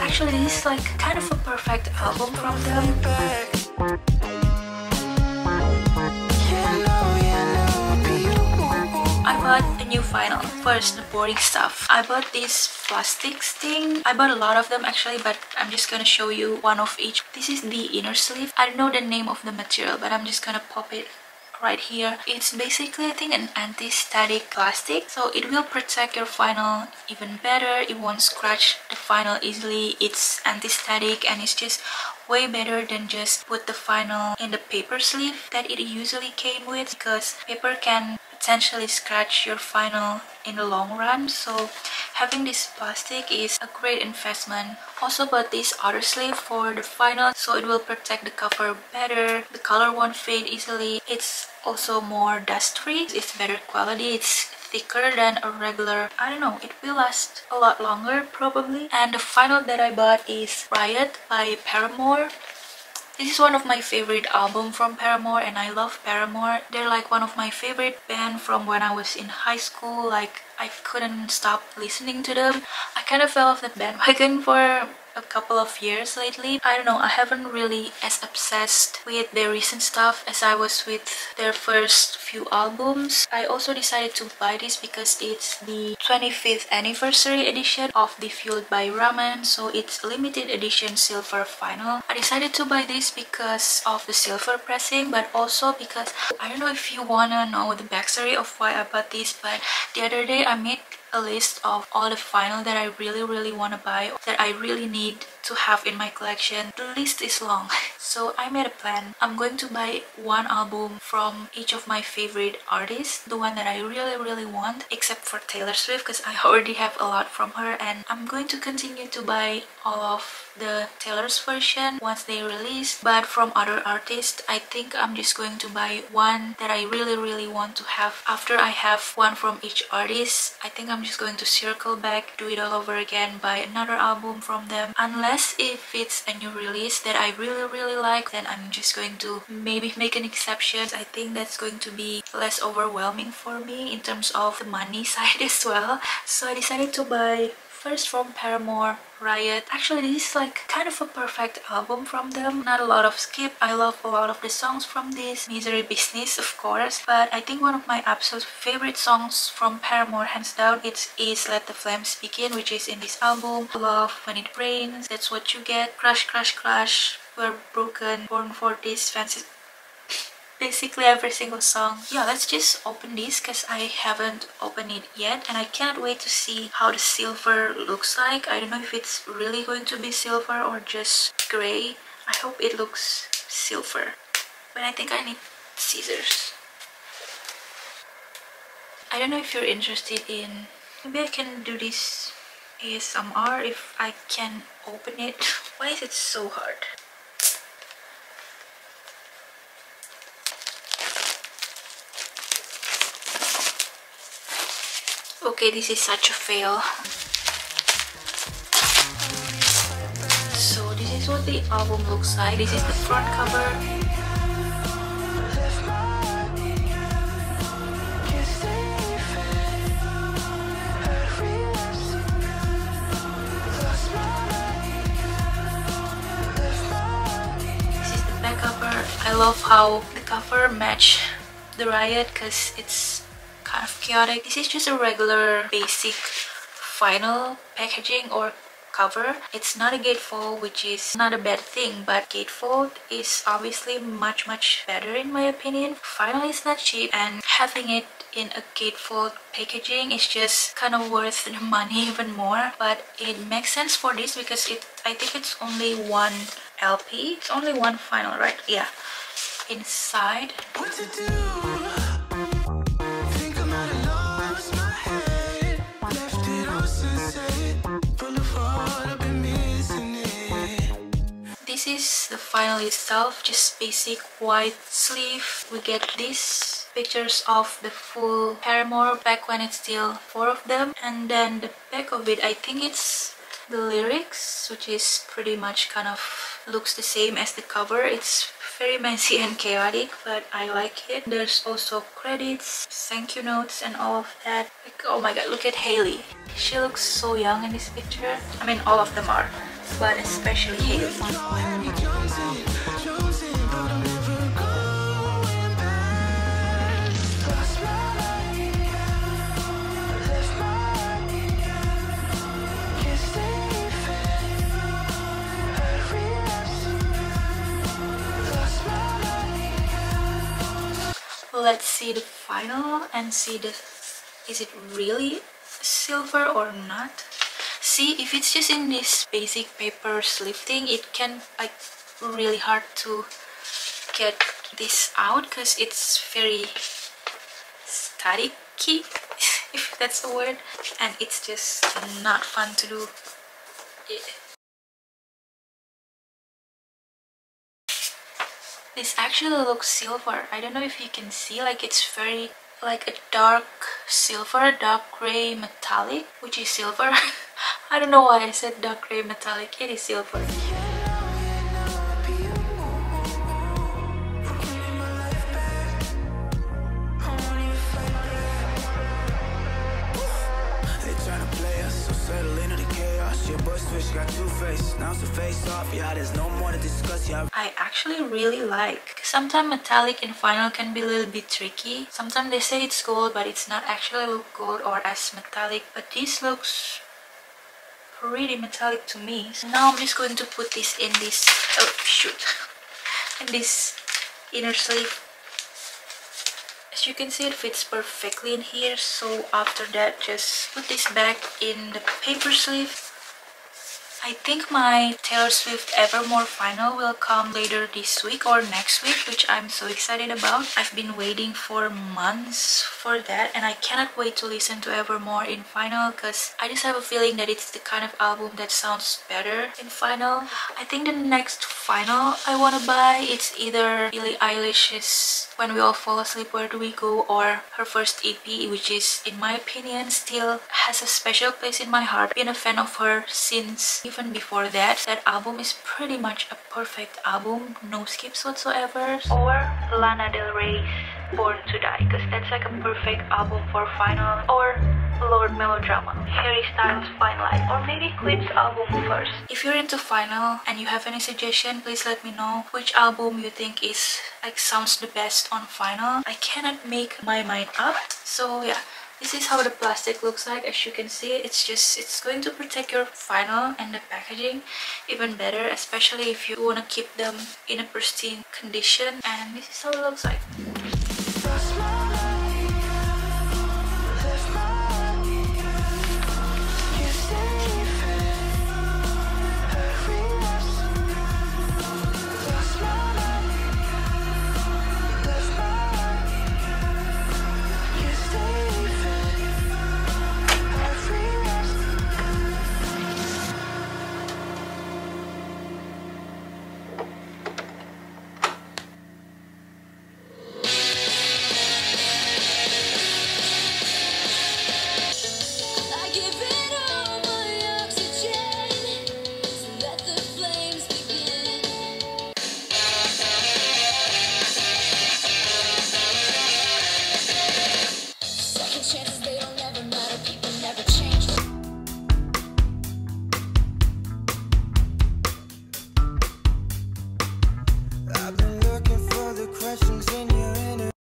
Actually, this is like kind of a perfect album from them. back. I know, yeah, I know it'd be you. I bought a new vinyl. First, the boring stuff. I bought these plastics thing. I bought a lot of them actually, but I'm just gonna show you one of each. This is the inner sleeve. I don't know the name of the material, but I'm just gonna pop it right here. It's basically, I think, an anti-static plastic. So it will protect your vinyl even better. It won't scratch the vinyl easily. It's anti-static and it's just way better than just put the vinyl in the paper sleeve that it usually came with because paper can potentially scratch your vinyl in the long run so having this plastic is a great investment also bought this outer sleeve for the vinyl so it will protect the cover better the color won't fade easily it's also more dust free it's better quality it's thicker than a regular i don't know it will last a lot longer probably and the vinyl that i bought is riot by paramore this is one of my favorite album from Paramore and I love Paramore. They're like one of my favorite band from when I was in high school. Like I couldn't stop listening to them. I kind of fell off the bandwagon for a couple of years lately. I don't know, I haven't really as obsessed with their recent stuff as I was with their first few albums. I also decided to buy this because it's the 25th anniversary edition of the Fueled by Ramen, so it's limited edition silver vinyl. I decided to buy this because of the silver pressing, but also because I don't know if you wanna know the backstory of why I bought this, but the other day I made a list of all the vinyl that I really really want to buy that I really need to have in my collection. The list is long so I made a plan. I'm going to buy one album from each of my favorite artists the one that I really really want except for Taylor Swift because I already have a lot from her and I'm going to continue to buy all of the Taylor's version once they release. But from other artists I think I'm just going to buy one that I really really want to have. After I have one from each artist I think I'm just going to circle back do it all over again buy another album from them unless if it's a new release that I really really like then I'm just going to maybe make an exception I think that's going to be less overwhelming for me in terms of the money side as well so I decided to buy First from Paramore, Riot. Actually, this is like kind of a perfect album from them. Not a lot of skip. I love a lot of the songs from this. Misery Business, of course. But I think one of my absolute favorite songs from Paramore, hands down, it is Let the Flames Begin, which is in this album. Love When It Rains, That's What You Get, Crush, Crush, Crush, We're Broken, Born for This, Fences basically every single song. Yeah, let's just open this because I haven't opened it yet and I can't wait to see how the silver looks like. I don't know if it's really going to be silver or just gray. I hope it looks silver. But I think I need scissors. I don't know if you're interested in... Maybe I can do this ASMR if I can open it. Why is it so hard? Okay, this is such a fail. So this is what the album looks like. This is the front cover. This is the back cover. I love how the cover match the riot because it's of chaotic. This is just a regular basic vinyl packaging or cover. It's not a gatefold which is not a bad thing but gatefold is obviously much much better in my opinion. Vinyl is not cheap and having it in a gatefold packaging is just kind of worth the money even more but it makes sense for this because it I think it's only one LP. It's only one vinyl right? Yeah. Inside is the file itself, just basic white sleeve. We get these pictures of the full Paramore back when it's still four of them. And then the back of it, I think it's the lyrics, which is pretty much kind of looks the same as the cover. It's very messy and chaotic but I like it. There's also credits, thank you notes and all of that. Like, oh my god, look at Hayley. She looks so young in this picture. I mean all of them are, but especially Hayley. let's see the vinyl and see the is it really silver or not see if it's just in this basic paper sleeve thing it can like really hard to get this out because it's very staticky if that's the word and it's just not fun to do it. This actually looks silver. I don't know if you can see, like it's very like a dark silver, dark gray metallic, which is silver. I don't know why I said dark gray metallic, it is silver. got two faces, now it's a face off, yeah, there's no more to discuss, yeah. I actually really like. Sometimes metallic in vinyl can be a little bit tricky. Sometimes they say it's gold, but it's not actually look gold or as metallic. But this looks pretty metallic to me. So now I'm just going to put this in this, oh shoot, in this inner sleeve. As you can see it fits perfectly in here. So after that just put this back in the paper sleeve I think my Taylor Swift Evermore vinyl will come later this week or next week, which I'm so excited about. I've been waiting for months for that and I cannot wait to listen to Evermore in vinyl because I just have a feeling that it's the kind of album that sounds better in vinyl. I think the next vinyl I want to buy it's either Billie Eilish's When We All Fall Asleep Where Do We Go or her first EP which is in my opinion still has a special place in my heart. Been a fan of her since even before that. That album is pretty much a perfect album, no skips whatsoever. Or Lana Del Rey's Born to Die because that's like a perfect album for vinyl or Lorde Melodrama, Harry Styles Fine Line or maybe Queen's album first. If you're into vinyl and you have any suggestion, please let me know which album you think is like sounds the best on vinyl. I cannot make my mind up. So yeah, this is how the plastic looks like as you can see. It's just it's going to protect your vinyl and the packaging even better especially if you want to keep them in a pristine condition. And this is how it looks like